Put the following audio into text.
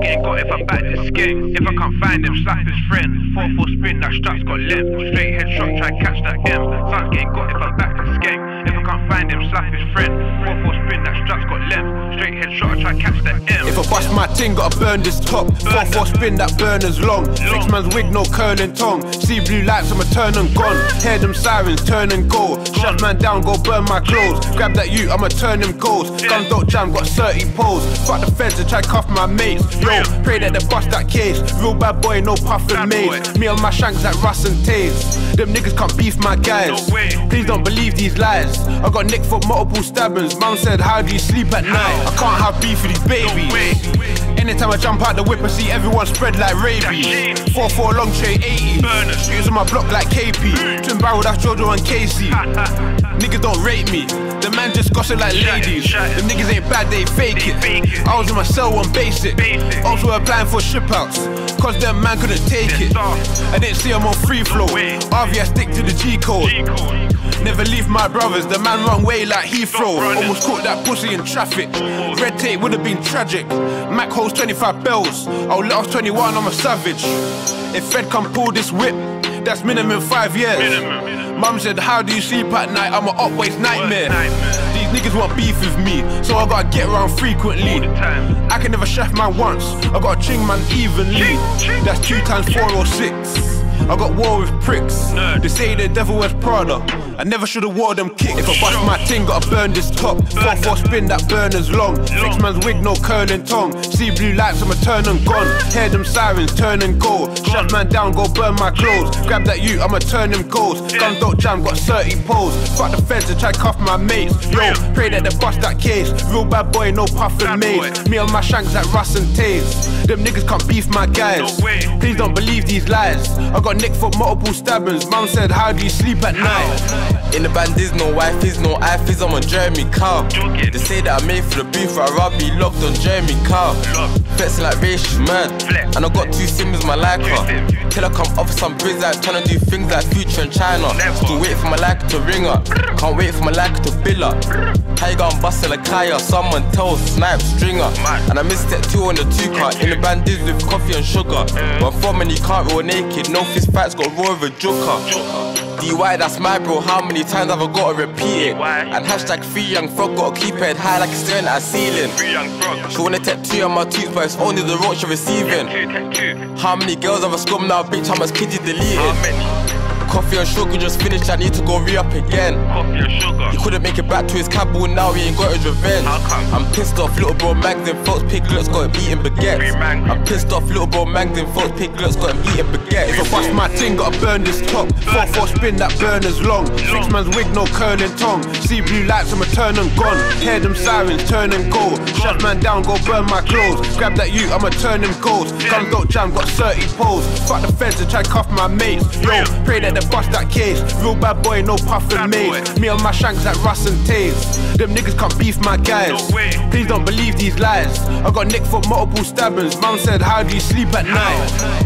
getting got if I'm back to skeng. If I can't find him, slap his friend. 4-4 spin, that strap's got length. Straight head shot, try catch that M. Son's getting got if I'm back find him, slap his friend. 4-4 spin, that strap's got length. Straight head shot, try catch that M. If I bust my ting, gotta burn this top. 4-4 spin, that burner's long. Six man's wig, no curling tongue. See blue lights, I'ma turn and gone. Hear them sirens, turn and go. Shut man down, go burn my clothes. Grab that you, I'ma turn them goals. Guns don't jam, got 30 poles. Fuck the feds and try cuff my mates. Yo, pray that they bust that case. Real bad boy, no puffin' maze. Me on my shanks like Russ and Taze. Them niggas can't beef my guys. Please don't believe these lies. I got nicked for multiple stabbings. Mum said, How do you sleep at night? I can't have beef with these babies. Anytime I jump out the whip, I see everyone spread like rabies. 4-4 long tray 80. Burners. On my block like KP. Twin barrel, that's Jojo and K-Ci. Niggas don't rate me. The man just gossip like ladies. The niggas ain't bad, they fake it. I was in my cell on basic. Also applying for ship outs. Cause them man couldn't take it. I didn't see them on free flow. RV, I stick to the G code. Never leave my brothers, the man run way like Heathrow. Almost caught that pussy in traffic. Red tape would have been tragic. Mac holds 25 bells. I'll let off 21, I'm a savage. If Fed can pull this whip, that's minimum five years. Minimum. Mum said, How do you sleep at night? I'm a upways nightmare. nightmare. These niggas want beef with me, so I gotta get around frequently. All the time. I can never chef man once, I gotta ching man evenly. Ching, ching. That's two times four or six. I got war with pricks. Nerd. They say the devil wears Prada. I never should have wore them kicks. If I bust my ting, gotta burn this top. Four four spin, that burner's long. Six man's wig, no curling tongue. See blue lights, I'ma turn and gone. Hear them sirens, turn and go. Shut man down, go burn my clothes. Grab that you, I'ma turn them goals. Guns don't jam, got 30 poles. Fuck the feds and try cuff my mates. Yo, pray that they bust that case. Real bad boy, no puffin' maze. Me on my shanks like Russ and Taze. Them niggas can't beef my guys. Please don't believe these lies. I got nicked for multiple stabbings. Mum said, How do you sleep at night? In the band, there's no wifeys, no ifeys, I'm on Jeremy Cow. They say that I made for the booth, I'd rather be locked on Jeremy Cow. Locked. Flexing like racist man. Flex. And I got two sims, my like Two her. Till I come off some biz like tryna do things like future in China. Never. Still wait for my like to ring up. Can't wait for my like to bill up. How you gon' bust a kaya? Someone tell snipe stringer. And I missed step two on the two car. In the band, this with coffee and sugar. When from and you can't roll naked. No fist fights, got raw with a joker. DY, that's my bro. How many times have I gotta repeat it? And hashtag free young frog, gotta keep it high like it's staring at a ceiling. Free young frog. She wanna tattoo on my tooth, but it's only the roach you're receiving. Two, take two. How many girls have I scum now, bitch? How much kids you deleted? Coffee and sugar just finished, I need to go re up again. Coffee and sugar. He couldn't make it back to his cable, now he ain't got his revenge. I'm pissed off, little bro Mags and folks piglets got him eating baguettes. I'm pissed off, little bro Mags and folks piglets got him eating baguettes. If I bust my ting, gotta burn this top. Four four spin, that burner's long. Six man's wig, no curling tongue. See blue lights, I'ma turn and gone. Hear them sirens, turn and go. Shut man down, go burn my clothes. Grab that you, I'ma turn them goals. Guns don't jam, got 30 poles. Fuck the feds and try cuff my mates. Yo, pray that they bust that case. Real bad boy, no puffin' maze. Me on my shanks like Russ and Taze. Them niggas can't beef my guys. Please don't believe these lies. I got nicked for multiple stabbings. Mum said, How do you sleep at night?